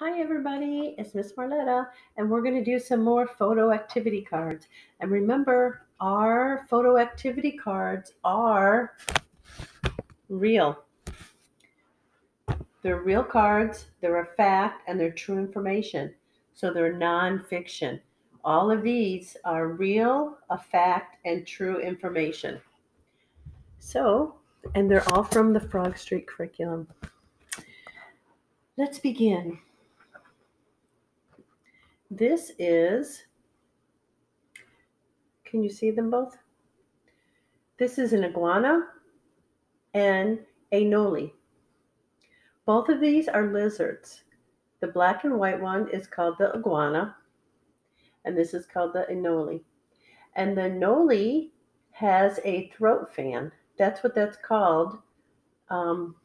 Hi everybody, it's Miss Marletta and we're going to do some more photo activity cards. And remember, our photo activity cards are real. They're real cards, they're a fact, and they're true information. So they're nonfiction. All of these are real, a fact, and true information. So, and they're all from the Frog Street curriculum. Let's begin. This is, can you see them both? This is an iguana and anole. Both of these are lizards. The black and white one is called the iguana, and this is called the anole. And the anole has a throat fan. That's what that's called um,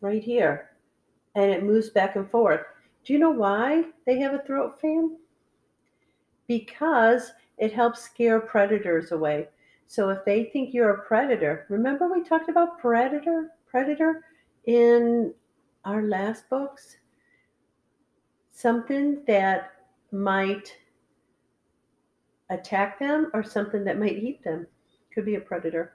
right here. And it moves back and forth. Do you know why they have a throat fan? Because it helps scare predators away. So if they think you're a predator, remember we talked about predator, predator in our last books? Something that might attack them or something that might eat them could be a predator.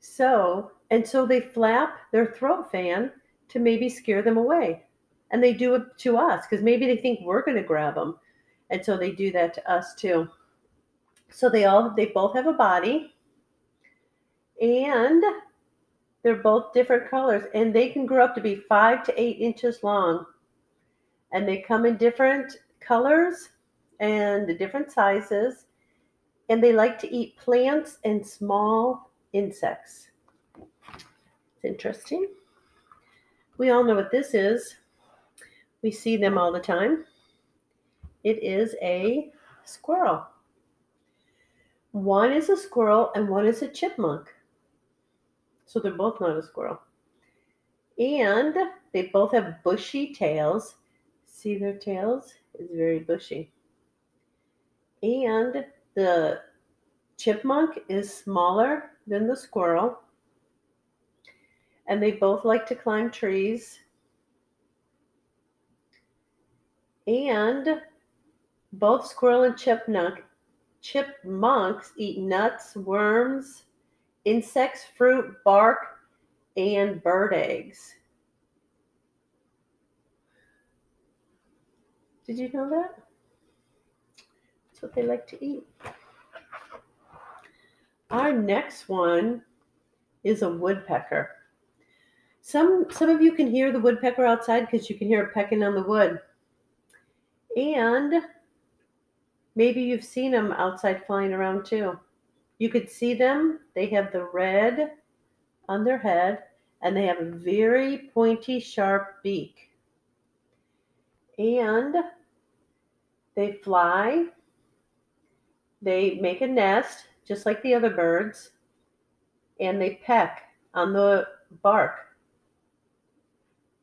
So, and so they flap their throat fan to maybe scare them away. And they do it to us because maybe they think we're going to grab them and so they do that to us too. So they all they both have a body and they're both different colors and they can grow up to be five to eight inches long. And they come in different colors and different sizes and they like to eat plants and small insects. It's interesting. We all know what this is. We see them all the time it is a squirrel. One is a squirrel and one is a chipmunk. So they're both not a squirrel. And they both have bushy tails. See their tails? It's very bushy. And the chipmunk is smaller than the squirrel. And they both like to climb trees. And both squirrel and chipmunk, chipmunks eat nuts, worms, insects, fruit, bark, and bird eggs. Did you know that? That's what they like to eat. Our next one is a woodpecker. Some some of you can hear the woodpecker outside because you can hear it pecking on the wood. And Maybe you've seen them outside flying around too. You could see them. They have the red on their head and they have a very pointy, sharp beak. And they fly. They make a nest just like the other birds and they peck on the bark.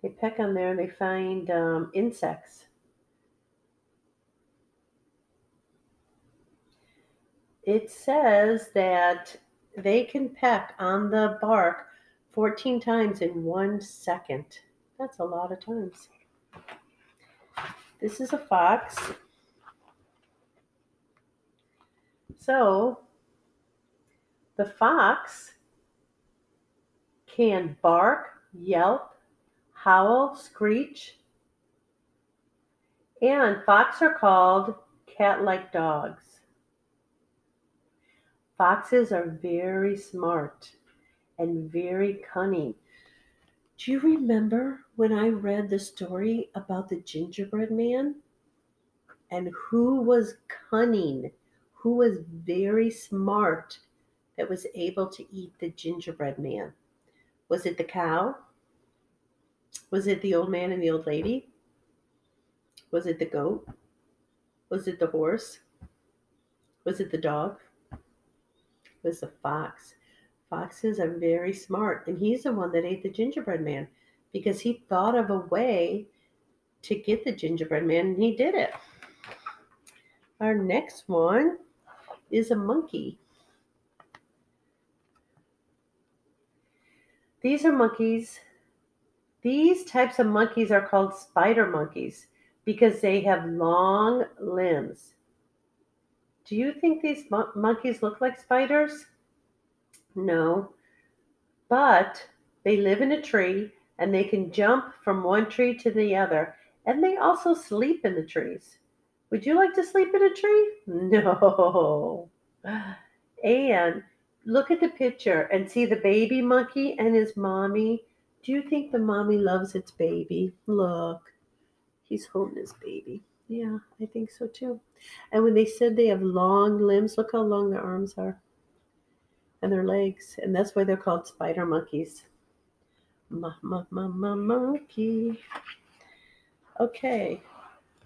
They peck on there and they find um, insects. It says that they can peck on the bark 14 times in one second. That's a lot of times. This is a fox. So the fox can bark, yelp, howl, screech, and fox are called cat like dogs. Foxes are very smart and very cunning. Do you remember when I read the story about the gingerbread man? And who was cunning, who was very smart that was able to eat the gingerbread man? Was it the cow? Was it the old man and the old lady? Was it the goat? Was it the horse? Was it the dog? Was a fox. Foxes are very smart, and he's the one that ate the gingerbread man because he thought of a way to get the gingerbread man, and he did it. Our next one is a monkey. These are monkeys. These types of monkeys are called spider monkeys. because they have long limbs. Do you think these mon- monkeys look like spiders? No, but they live in a tree and they can jump from one tree to the other, and they also sleep in the trees. Would you like to sleep in a tree? No. And look at the picture and see the baby monkey and his mommy. Do you think the mommy loves its baby? Look, he's holding his baby. Yeah, I think so too. And when they said they have long limbs, look how long their arms are and their legs. And that's why they're called spider monkeys. Ma, ma, ma, ma, monkey. Okay.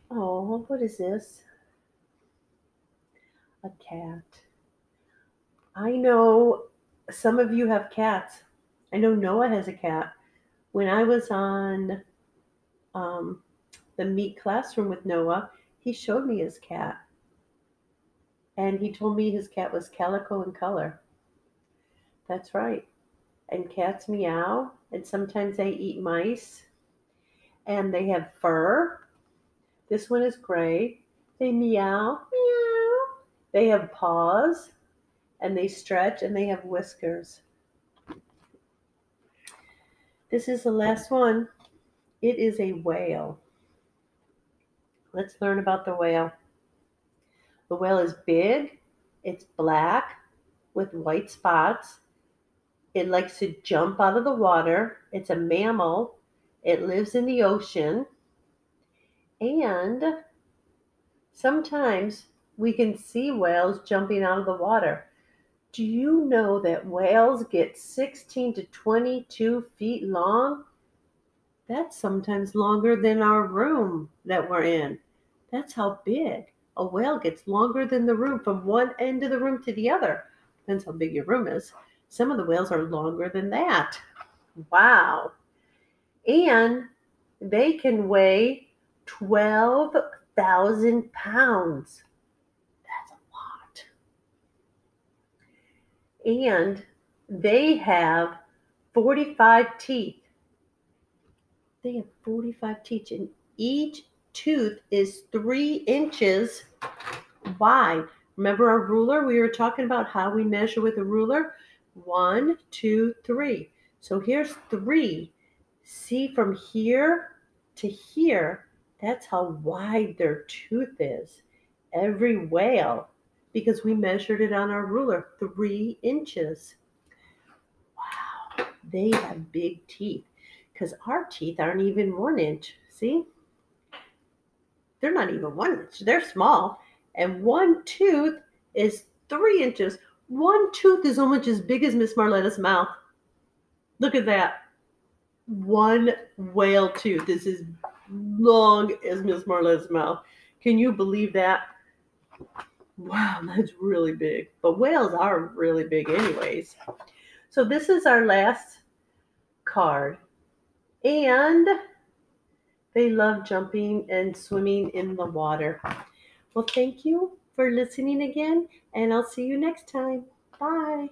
Oh, what is this? A cat. I know some of you have cats. I know Noah has a cat. When I was on um, the Meet classroom with Noah, he showed me his cat. And he told me his cat was calico in color. That's right. And cats meow, and sometimes they eat mice. And they have fur. This one is gray. They meow, meow. They have paws and they stretch and they have whiskers. This is the last one. It is a whale. Let's learn about the whale. The whale is big, it's black with white spots. It likes to jump out of the water. It's a mammal. It lives in the ocean. And sometimes we can see whales jumping out of the water. Do you know that whales get 16 to 22 feet long? That's sometimes longer than our room that we're in. That's how big. A whale gets longer than the room from one end of the room to the other. Depends how big your room is. Some of the whales are longer than that. Wow. And they can weigh 12,000 pounds. That's a lot. And they have 45 teeth. They have 45 teeth, and each tooth is three inches wide. Remember our ruler? We were talking about how we measure with a ruler. One, two, three. So here's three. See from here to here, that's how wide their tooth is. Every whale because we measured it on our ruler three inches. Wow, they have big teeth because our teeth aren't even one inch. See? They're not even one inch, they're small. And one tooth is three inches. One tooth is almost as big as Miss Marletta's mouth. Look at that. One whale tooth This is as long as Miss Marletta's mouth. Can you believe that? Wow, that's really big. But whales are really big, anyways. So this is our last card. And they love jumping and swimming in the water. Well, thank you for listening again, and I'll see you next time. Bye.